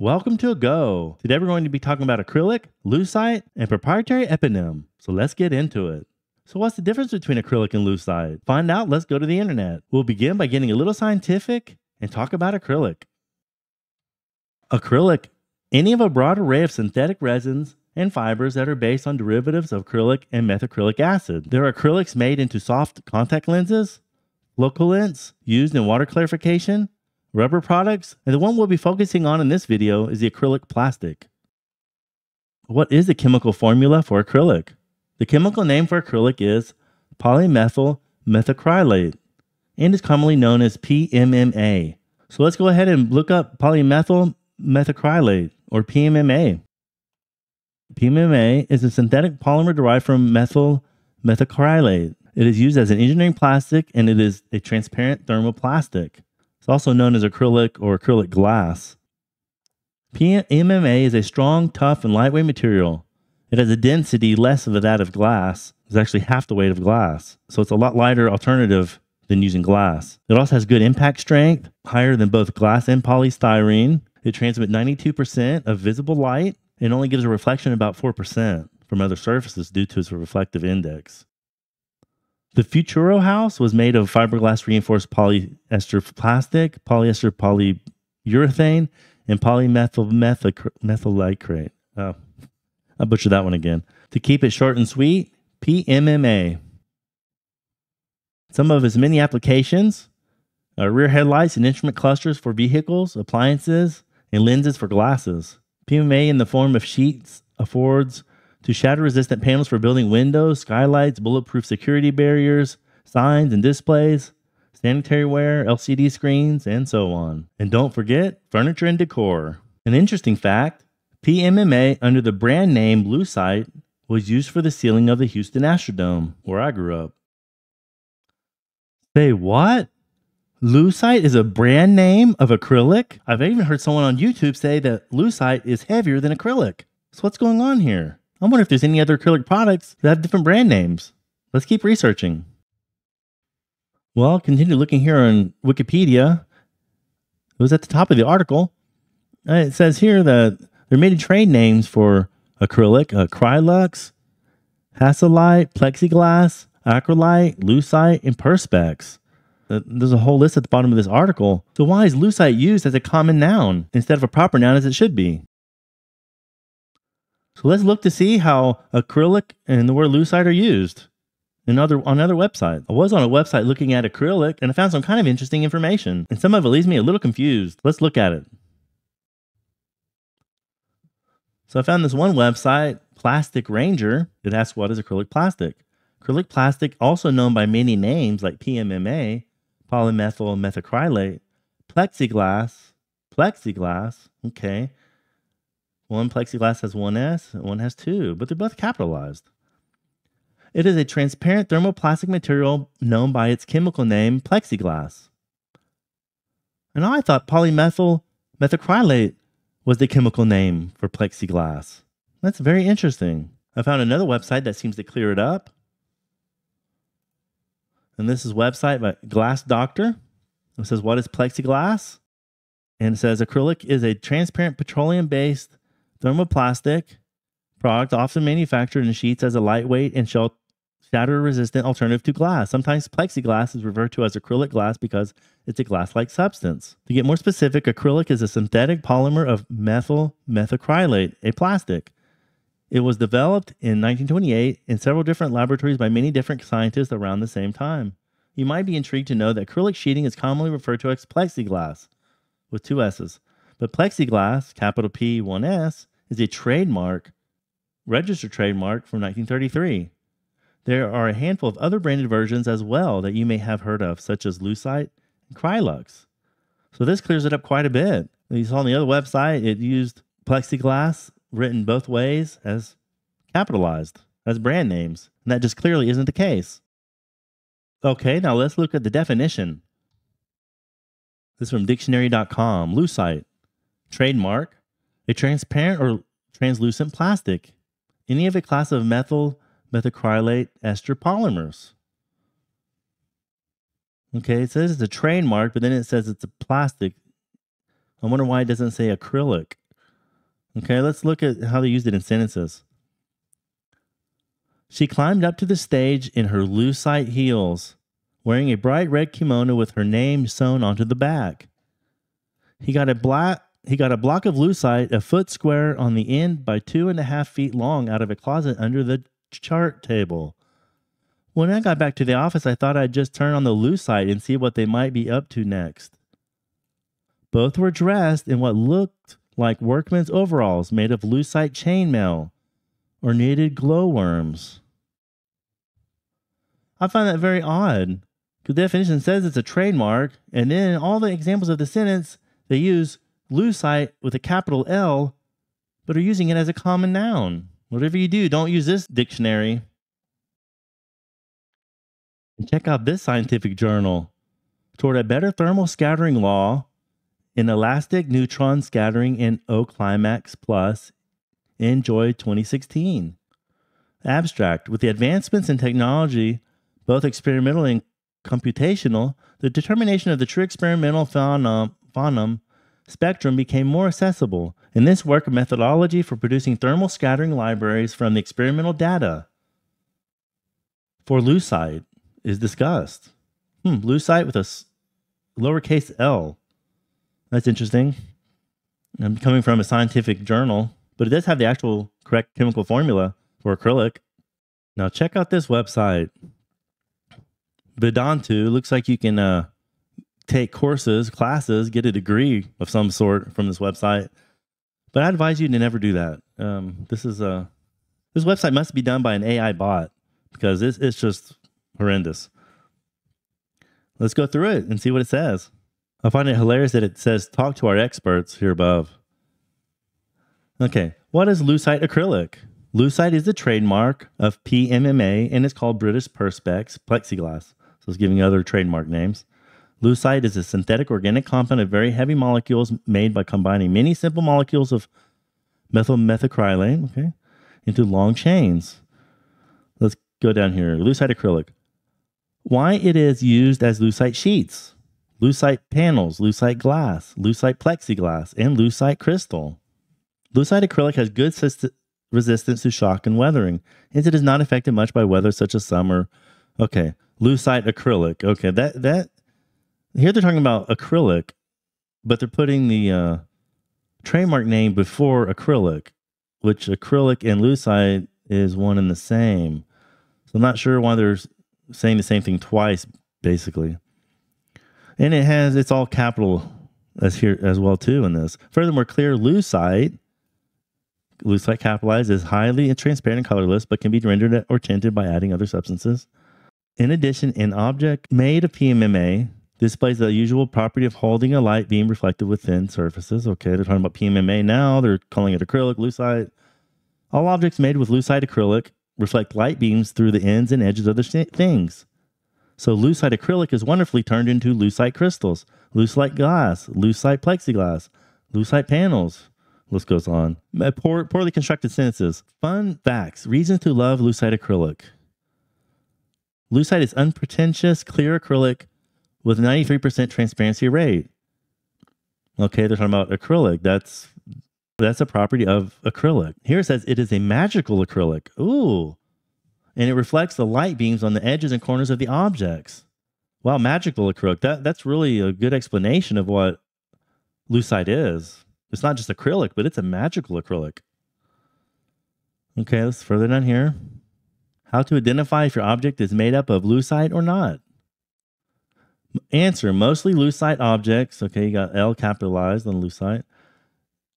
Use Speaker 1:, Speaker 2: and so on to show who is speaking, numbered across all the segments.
Speaker 1: Welcome to AGO. Today we're going to be talking about acrylic, lucite, and proprietary eponym. So let's get into it. So what's the difference between acrylic and lucite? Find out, let's go to the internet. We'll begin by getting a little scientific and talk about acrylic. Acrylic, any of a broad array of synthetic resins and fibers that are based on derivatives of acrylic and methacrylic acid. There are acrylics made into soft contact lenses, flocculants used in water clarification, rubber products, and the one we'll be focusing on in this video is the acrylic plastic. What is the chemical formula for acrylic? The chemical name for acrylic is polymethyl methacrylate and is commonly known as PMMA. So let's go ahead and look up polymethyl methacrylate or PMMA. PMMA is a synthetic polymer derived from methyl methacrylate. It is used as an engineering plastic and it is a transparent thermoplastic. It's also known as acrylic or acrylic glass. PMMA is a strong, tough, and lightweight material. It has a density less of that of glass. It's actually half the weight of glass. So it's a lot lighter alternative than using glass. It also has good impact strength, higher than both glass and polystyrene. It transmits 92% of visible light and only gives a reflection about 4% from other surfaces due to its reflective index. The Futuro house was made of fiberglass reinforced polyester plastic, polyester polyurethane, and polymethyl methacrylate. Oh, I butchered that one again. To keep it short and sweet, PMMA. Some of its many applications are rear headlights and instrument clusters for vehicles, appliances, and lenses for glasses. PMMA in the form of sheets affords to shatter resistant panels for building windows, skylights, bulletproof security barriers, signs and displays, sanitary ware, LCD screens, and so on. And don't forget furniture and decor. An interesting fact PMMA under the brand name Lucite was used for the ceiling of the Houston Astrodome, where I grew up. Say what? Lucite is a brand name of acrylic? I've even heard someone on YouTube say that Lucite is heavier than acrylic. So what's going on here? I wonder if there's any other acrylic products that have different brand names. Let's keep researching. Well, continue looking here on Wikipedia. It was at the top of the article. Uh, it says here that there are many trade names for acrylic, uh, Crylux, Hesalite, Plexiglass, Acrylite, Lucite, and Perspex. There's a whole list at the bottom of this article. So why is lucite used as a common noun instead of a proper noun as it should be? So let's look to see how acrylic and the word lucite are used in other, on other websites. I was on a website looking at acrylic and I found some kind of interesting information. And some of it leaves me a little confused. Let's look at it. So I found this one website, Plastic Ranger. It asks what is acrylic plastic. Acrylic plastic, also known by many names like PMMA, polymethyl methacrylate, plexiglass, plexiglass, okay. One plexiglass has one S, one has two, but they're both capitalized. It is a transparent thermoplastic material known by its chemical name, plexiglass. And I thought polymethyl methacrylate was the chemical name for plexiglass. That's very interesting. I found another website that seems to clear it up. And this is website by Glass Doctor. It says, What is plexiglass? And it says, Acrylic is a transparent petroleum based thermoplastic product often manufactured in sheets as a lightweight and shatter resistant alternative to glass. Sometimes plexiglass is referred to as acrylic glass because it's a glass like substance. To get more specific, acrylic is a synthetic polymer of methyl methacrylate, a plastic. It was developed in 1928 in several different laboratories by many different scientists around the same time. You might be intrigued to know that acrylic sheeting is commonly referred to as plexiglass with two S's. But plexiglass, capital P, one S, is a trademark, registered trademark from 1933. There are a handful of other branded versions as well that you may have heard of, such as Lucite and Crylux. So this clears it up quite a bit. You saw on the other website, it used plexiglass written both ways as capitalized as brand names. And that just clearly isn't the case. Okay, now let's look at the definition. This is from dictionary.com. Lucite, trademark, a transparent or translucent plastic, any of a class of methyl methacrylate ester polymers. Okay, it says it's a trademark, but then it says it's a plastic. I wonder why it doesn't say acrylic Okay, let's look at how they used it in sentences. She climbed up to the stage in her lucite heels, wearing a bright red kimono with her name sewn onto the back. He got a black he got a block of lucite a foot square on the end by two and a half feet long out of a closet under the chart table. When I got back to the office, I thought I'd just turn on the lucite and see what they might be up to next. Both were dressed in what looked like workman's overalls made of lucite chainmail or knitted glowworms. I find that very odd. The definition says it's a trademark, and then all the examples of the sentence they use lucite with a capital L, but are using it as a common noun. Whatever you do, don't use this dictionary. And check out this scientific journal. Toward a better thermal scattering law in elastic neutron scattering in OCLIMAX Plus NJOY 2016. Abstract With the advancements in technology, both experimental and computational, the determination of the true experimental phenom, spectrum became more accessible. In this work, a methodology for producing thermal scattering libraries from the experimental data for lucite is discussed. Hmm, lucite with a lowercase l. That's interesting. I'm coming from a scientific journal, but it does have the actual correct chemical formula for acrylic. Now check out this website. Vedantu looks like you can uh, take courses, classes, get a degree of some sort from this website. But I advise you to never do that. Um, this is a this website must be done by an AI bot because it's it's just horrendous. Let's go through it and see what it says. I find it hilarious that it says talk to our experts here above. Okay, what is lucite acrylic? Lucite is the trademark of PMMA and it's called British Perspex plexiglass. So it's giving other trademark names. Lucite is a synthetic organic compound of very heavy molecules made by combining many simple molecules of methyl methacrylate okay, into long chains. Let's go down here. Lucite acrylic. Why it is used as lucite sheets lucite panels, lucite glass, lucite plexiglass, and lucite crystal. Lucite acrylic has good resistance to shock and weathering, hence it is not affected much by weather such as summer. Okay, lucite acrylic. Okay, that that here they're talking about acrylic, but they're putting the uh, trademark name before acrylic, which acrylic and lucite is one and the same. So I'm not sure why they're saying the same thing twice, basically and it has it's all capital as here as well too in this. Furthermore, clear lucite, lucite capitalized is highly transparent and colorless, but can be rendered or tinted by adding other substances. In addition, an object made of PMMA displays the usual property of holding a light beam reflected within surfaces. Okay, they're talking about PMMA now. They're calling it acrylic, lucite. All objects made with lucite acrylic reflect light beams through the ends and edges of the things. So lucite acrylic is wonderfully turned into lucite crystals, lucite glass, lucite plexiglass, lucite panels. List goes on. Uh, poor, poorly constructed sentences. Fun facts. Reasons to love lucite acrylic. Lucite is unpretentious, clear acrylic with 93% transparency rate. Okay, they're talking about acrylic. That's that's a property of acrylic. Here it says it is a magical acrylic. Ooh and it reflects the light beams on the edges and corners of the objects. Wow, magical acrylic. That that's really a good explanation of what lucite is. It's not just acrylic, but it's a magical acrylic. Okay, let's further down here. How to identify if your object is made up of lucite or not. Answer Mostly lucite objects, okay, you got L capitalized on lucite,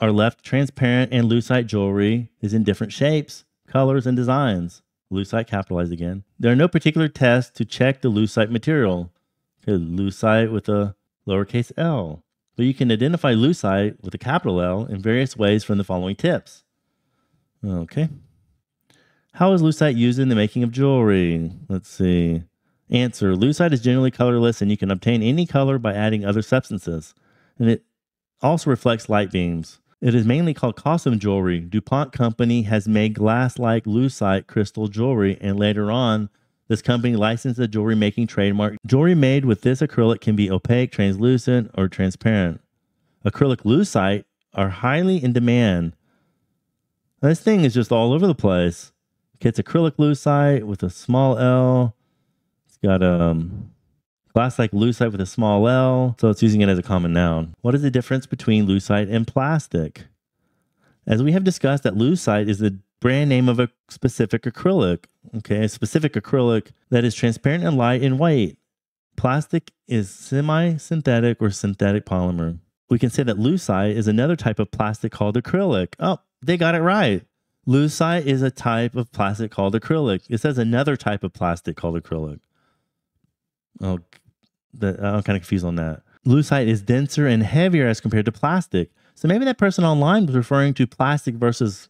Speaker 1: are left transparent, and lucite jewelry is in different shapes, colors, and designs. Lucite capitalized again. There are no particular tests to check the lucite material. Okay, lucite with a lowercase l. But you can identify lucite with a capital L in various ways from the following tips. Okay. How is lucite used in the making of jewelry? Let's see. Answer Lucite is generally colorless and you can obtain any color by adding other substances. And it also reflects light beams. It is mainly called custom jewelry. DuPont Company has made glass like lucite crystal jewelry, and later on, this company licensed the jewelry making trademark. Jewelry made with this acrylic can be opaque, translucent, or transparent. Acrylic lucite are highly in demand This thing is just all over the place. It's acrylic lucite with a small L. Got um glass like lucite with a small L, so it's using it as a common noun. What is the difference between lucite and plastic? As we have discussed, that lucite is the brand name of a specific acrylic. Okay, a specific acrylic that is transparent and light in white. Plastic is semi synthetic or synthetic polymer. We can say that lucite is another type of plastic called acrylic. Oh, they got it right. Lucite is a type of plastic called acrylic. It says another type of plastic called acrylic. Oh, I'm kind of confused on that. Lucite is denser and heavier as compared to plastic. So maybe that person online was referring to plastic versus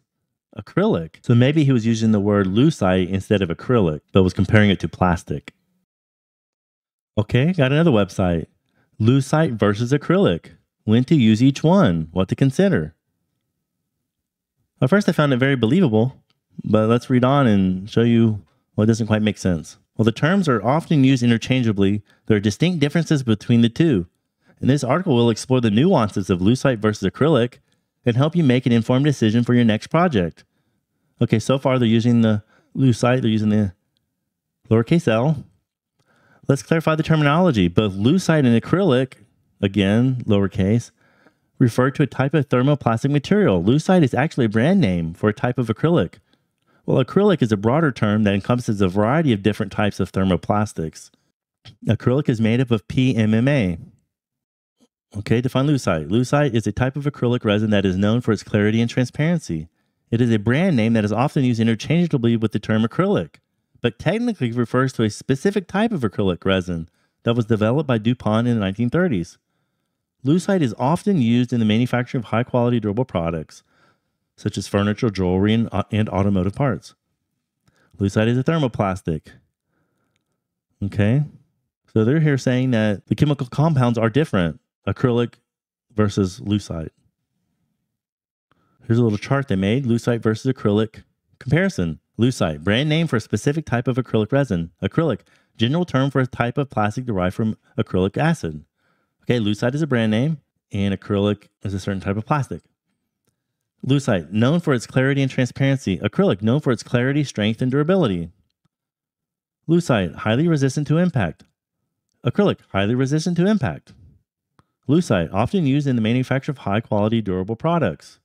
Speaker 1: acrylic. So maybe he was using the word lucite instead of acrylic, but was comparing it to plastic. Okay, got another website. Lucite versus acrylic. When to use each one, what to consider. At first, I found it very believable, but let's read on and show you what doesn't quite make sense. While the terms are often used interchangeably, there are distinct differences between the two. In this article, we'll explore the nuances of lucite versus acrylic and help you make an informed decision for your next project. Okay, so far they're using the lucite, they're using the lowercase l. Let's clarify the terminology. Both lucite and acrylic, again, lowercase, refer to a type of thermoplastic material. Lucite is actually a brand name for a type of acrylic. Well, acrylic is a broader term that encompasses a variety of different types of thermoplastics. Acrylic is made up of PMMA. Okay, define lucite. Lucite is a type of acrylic resin that is known for its clarity and transparency. It is a brand name that is often used interchangeably with the term acrylic, but technically refers to a specific type of acrylic resin that was developed by DuPont in the 1930s. Lucite is often used in the manufacturing of high quality durable products, such as furniture, jewelry, and, uh, and automotive parts. Lucite is a thermoplastic. Okay. So they're here saying that the chemical compounds are different acrylic versus lucite. Here's a little chart they made lucite versus acrylic comparison. Lucite, brand name for a specific type of acrylic resin. Acrylic, general term for a type of plastic derived from acrylic acid. Okay, lucite is a brand name, and acrylic is a certain type of plastic. Lucite, known for its clarity and transparency. Acrylic, known for its clarity, strength, and durability. Lucite, highly resistant to impact. Acrylic, highly resistant to impact. Lucite, often used in the manufacture of high quality, durable products.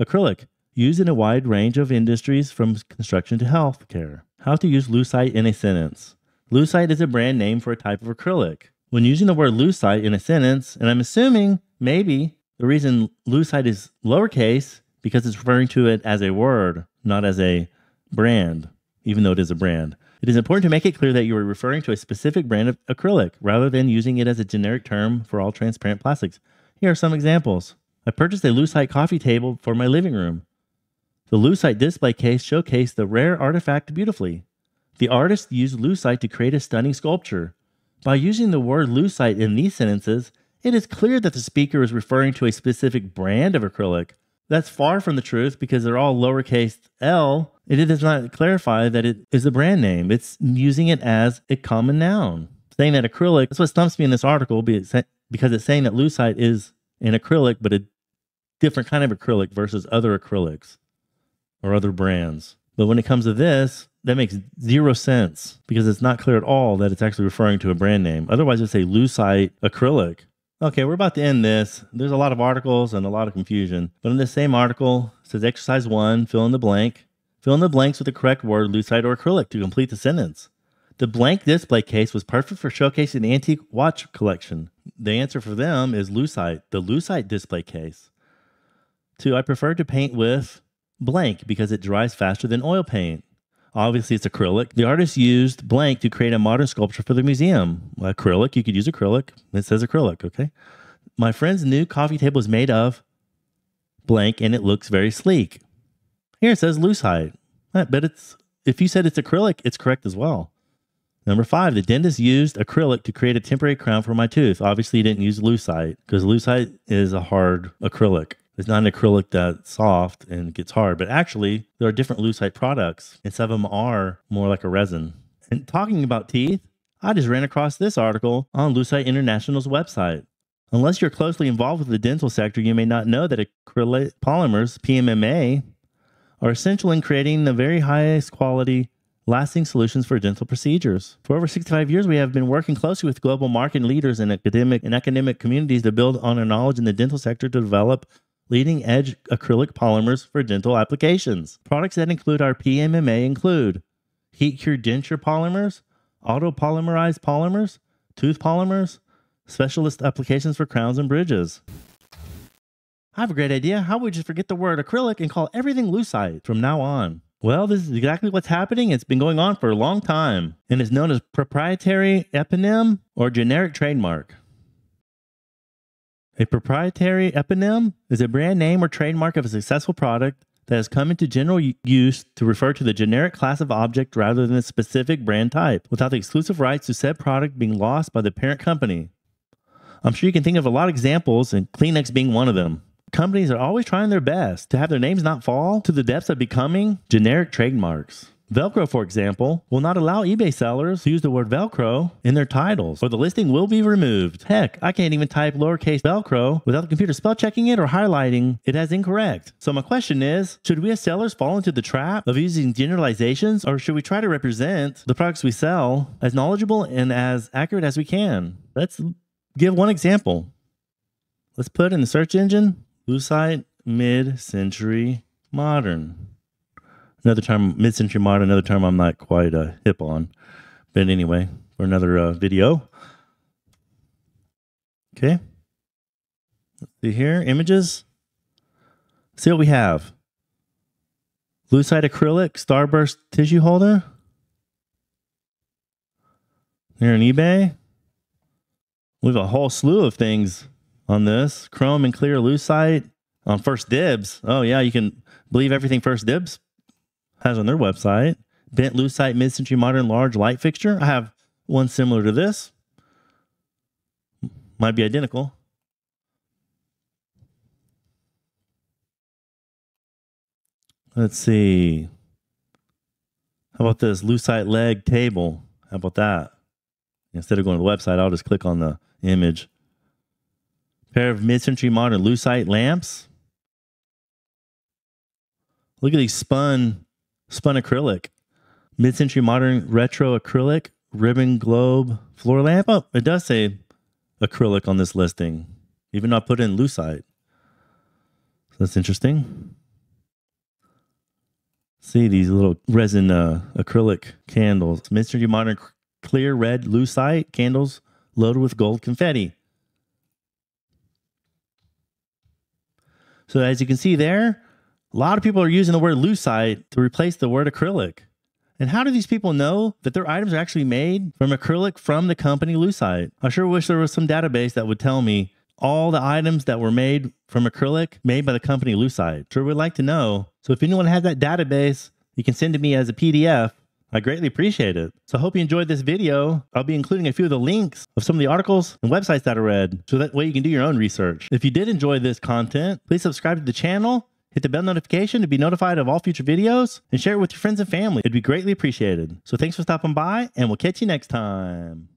Speaker 1: Acrylic, used in a wide range of industries from construction to healthcare. How to use lucite in a sentence. Lucite is a brand name for a type of acrylic when using the word lucite in a sentence, and I'm assuming maybe the reason lucite is lowercase because it's referring to it as a word, not as a brand, even though it is a brand. It is important to make it clear that you are referring to a specific brand of acrylic rather than using it as a generic term for all transparent plastics. Here are some examples. I purchased a lucite coffee table for my living room. The lucite display case showcased the rare artifact beautifully. The artist used lucite to create a stunning sculpture. By using the word lucite in these sentences, it is clear that the speaker is referring to a specific brand of acrylic. That's far from the truth because they're all lowercase l. It does not clarify that it is a brand name. It's using it as a common noun. Saying that acrylic, that's what stumps me in this article because it's saying that lucite is an acrylic, but a different kind of acrylic versus other acrylics or other brands. But when it comes to this, that makes zero sense because it's not clear at all that it's actually referring to a brand name. Otherwise, it's a lucite acrylic. Okay, we're about to end this. There's a lot of articles and a lot of confusion. But in this same article, it says exercise one, fill in the blank. Fill in the blanks with the correct word, lucite or acrylic, to complete the sentence. The blank display case was perfect for showcasing the antique watch collection. The answer for them is lucite, the lucite display case. Two, I prefer to paint with blank because it dries faster than oil paint. Obviously, it's acrylic. The artist used blank to create a modern sculpture for the museum. Acrylic, you could use acrylic. It says acrylic, okay? My friend's new coffee table is made of blank and it looks very sleek. Here it says lucite. Eh, but it's if you said it's acrylic, it's correct as well. Number five, the dentist used acrylic to create a temporary crown for my tooth. Obviously, he didn't use lucite because lucite is a hard acrylic. It's not an acrylic that's soft and gets hard, but actually, there are different lucite products, and some of them are more like a resin. And talking about teeth, I just ran across this article on Lucite International's website. Unless you're closely involved with the dental sector, you may not know that acrylic polymers, PMMA, are essential in creating the very highest quality, lasting solutions for dental procedures. For over 65 years, we have been working closely with global market leaders and academic and academic communities to build on our knowledge in the dental sector to develop leading edge acrylic polymers for dental applications. Products that include our PMMA include heat cured denture polymers, auto polymerized polymers, tooth polymers, specialist applications for crowns and bridges. I have a great idea. How would we just forget the word acrylic and call everything lucite from now on? Well, this is exactly what's happening. It's been going on for a long time and is known as proprietary eponym or generic trademark. A proprietary eponym is a brand name or trademark of a successful product that has come into general use to refer to the generic class of object rather than a specific brand type, without the exclusive rights to said product being lost by the parent company. I'm sure you can think of a lot of examples, and Kleenex being one of them companies are always trying their best to have their names not fall to the depths of becoming generic trademarks. Velcro, for example, will not allow eBay sellers to use the word Velcro in their titles, or the listing will be removed. Heck, I can't even type lowercase Velcro without the computer spell checking it or highlighting it as incorrect. So, my question is should we as sellers fall into the trap of using generalizations, or should we try to represent the products we sell as knowledgeable and as accurate as we can? Let's give one example. Let's put in the search engine Lucite mid century modern. Another term, mid century modern, another term I'm not quite uh, hip on. But anyway, for another uh, video. Okay. Let's see here, images. See what we have. Lucite acrylic starburst tissue holder. Here on eBay. We have a whole slew of things on this. Chrome and clear lucite on First Dibs. Oh, yeah, you can believe everything First Dibs has on their website. Bent lucite mid century modern large light fixture. I have one similar to this. Might be identical. Let's see. How about this lucite leg table? How about that? Instead of going to the website, I'll just click on the image pair of mid-century modern lucite lamps. Look at these spun spun acrylic. Mid-century modern retro acrylic ribbon globe floor lamp. Oh, it does say acrylic on this listing. Even though I put in lucite. So that's interesting. See these little resin uh, acrylic candles. Mid-century modern clear red lucite candles loaded with gold confetti. So as you can see there, a lot of people are using the word lucite to replace the word acrylic. And how do these people know that their items are actually made from acrylic from the company Lucite? I sure wish there was some database that would tell me all the items that were made from acrylic made by the company Lucite. Sure would like to know. So if anyone has that database, you can send it to me as a PDF I greatly appreciate it. So I hope you enjoyed this video. I'll be including a few of the links of some of the articles and websites that I read so that way you can do your own research. If you did enjoy this content, please subscribe to the channel, hit the bell notification to be notified of all future videos, and share it with your friends and family. It'd be greatly appreciated. So thanks for stopping by, and we'll catch you next time.